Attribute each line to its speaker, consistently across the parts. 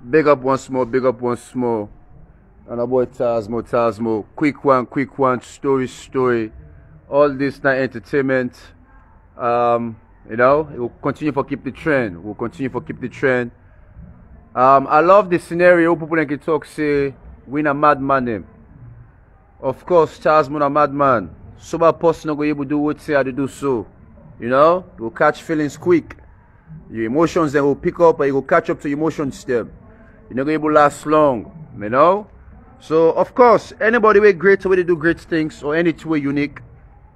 Speaker 1: Big up once more, big up once more. And our boy Tazmo, Tazmo. Quick one, quick one, story, story. All this night entertainment. Um, you know, it will continue for keep the trend. We'll continue for keep the trend. Um, I love the scenario people can talk say win a madman name. Of course, Charles a madman. Sober person go able to do what say how to do so. You know, you will catch feelings quick. Your emotions then will pick up and you will catch up to your emotions them. You're not going to last long, you know? So, of course, anybody with great way to do great things or any two way unique,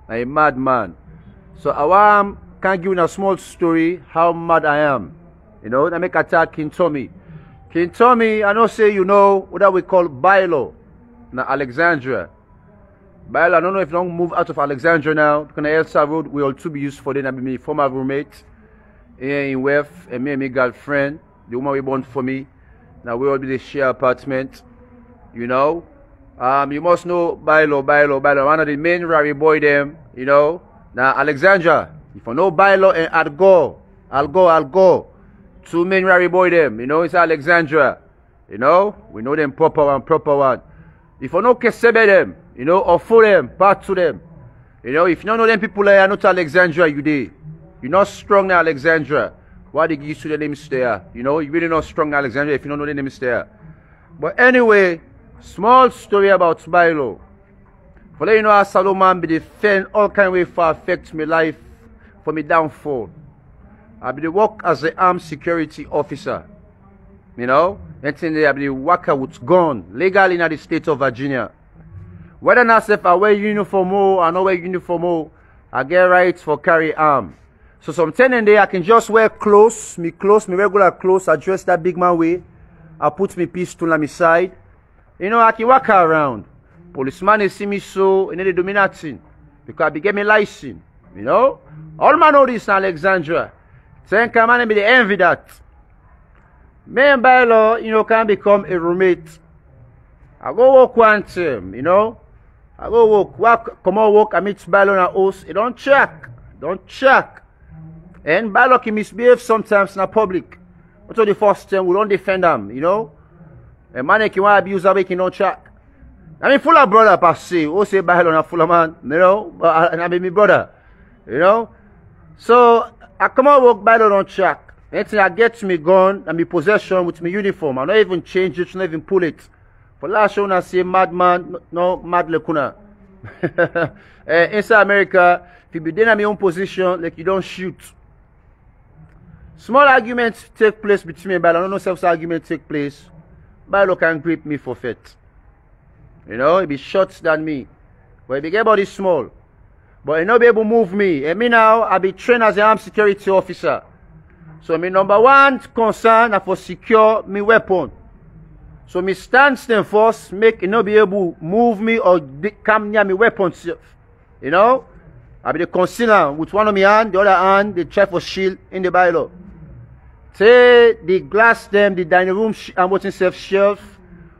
Speaker 1: a madman. So, I am can give you a small story how mad I am. You know, I make attack King Tommy. King Tommy, I know say you know what we call Bailo, now Alexandria. Bailo, I don't know if don't move out of Alexandria now, because Elsa Road will all to be used for them. I be my former roommate here in West, and me and my girlfriend, the woman we born for me. Now we all be the share apartment, you know. Um, you must know Bailo, Bailo, Bailo, one of the main rally boy them, you know. Now Alexandra, if you know Bailo and I'll go, I'll go, I'll go. Two main rally boy them, you know, it's Alexandra. You know, we know them proper one, proper one. If you know Kesebe them, you know, or for them, part to them. You know, if you don't know them people there, not Alexandra, you did. You're not strong now, Alexandra. Why they you the name there? You know, you're really not strong, Alexandria, if you don't know the name there. But anyway, small story about Smilo. For you know Solomon be defend all kind of way for affect my life, for me downfall. I be the work as an armed security officer. You know, and then I be the worker with gun legally in the state of Virginia. Whether or not if I wear uniform or I not wear uniform or I get rights for carry arm. So some tenant there, I can just wear clothes, me clothes, me regular clothes, I dress that big man way. I put me pistol on my side. You know, I can walk around. Policeman they see me so, and they do me nothing. Because I be get me license. You know? All man know this in Alexandria. Then come on and be the envy that. Me and Bailo, you know, can become a roommate. I go walk one time, you know. I go walk, walk, come on walk, I meet Bailo and house. It don't check. Don't check. And by he misbehave sometimes in the public. But the first time, we don't defend them, you know. A man can want abuse a can don't check. I mean, full of brother, per. Who say by on a full of man, you know. But I, I mean, my brother, you know. So, I come out work by don't check. Anything I get to me gun and me possession with my uniform, I not even change it, not even pull it. For last show, I say madman, no, mad lekuna. uh, inside America, if you be in my own position, like you don't shoot. Small arguments take place between me and Bailo. Don't know self argument take place. Bailo can grip me for fit. You know, he be short than me. But he be get body small. But he not be able to move me. And me now, I be trained as an armed security officer. So my number one concern is for secure me weapon. So me stand stand first, make he not be able move me or come near me weapon. You know? I be the concealer with one of my hand, the other hand, the for shield in the Bailo. Say the glass them, the dining room and what's self shelf.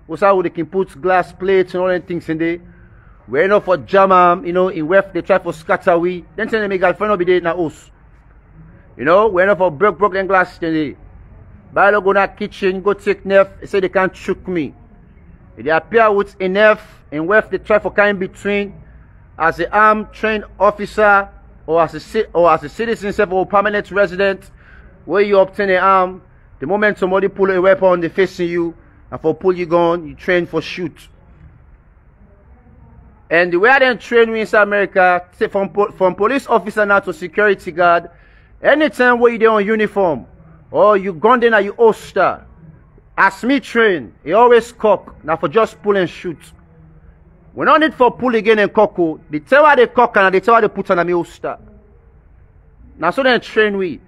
Speaker 1: Was how they can put glass plates and all that things in there. We're enough for jam you know, in where they try for scatter we. Then tell them girlfriend will be there the house. You know, we're enough for broke broken glass in there. I go to kitchen, go take enough, say they can't choke me. They appear with enough and where they try for kind between as an armed trained officer or as a or as a citizen or permanent resident where you obtain a arm, the moment somebody pull a weapon, they facing you, and for pull your gun, you train for shoot. And the way I then train in America, say from, from police officer now to security guard, anytime where you there on uniform, or you gun then at your holster, as me train, he always cock, now for just pull and shoot. We don't need for pull again and cock, oh. they tell why they cock and they tell why they put on a holster. Now so train we.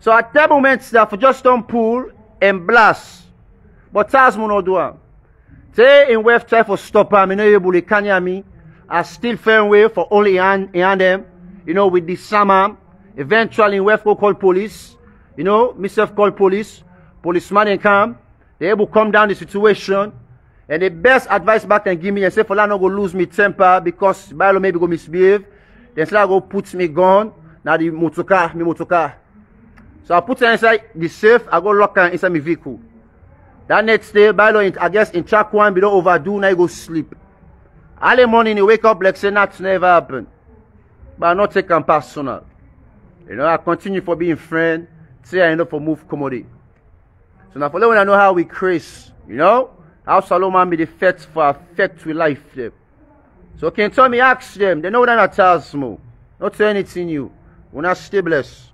Speaker 1: So at that moment, that just don't pull and blast. But Tazmo no do. Say in wave try for stop am, you know able to can me. I still fair way for only hand in them. You know, with the summer. Eventually in wave go call police. You know, myself call police. Policeman and come. They able come down the situation. And the best advice back can give me and say for that not go lose me temper because Bailo maybe go misbehave. Then I go put me gun. Now the motorcar, me motorcar. So I put her inside the safe, I go lock her inside my vehicle. That next day, law, I guess in track one, we don't overdo, now you go sleep. Early morning, you wake up like say that's never happened. But I not take them personal. You know, I continue for being friend, say I end up for move commodity. So now for when I know how we craze, you know, how Solomon be the effect for affect with life them. So can tell me ask them, they know that I tells me. Not to anything you. When I stay blessed.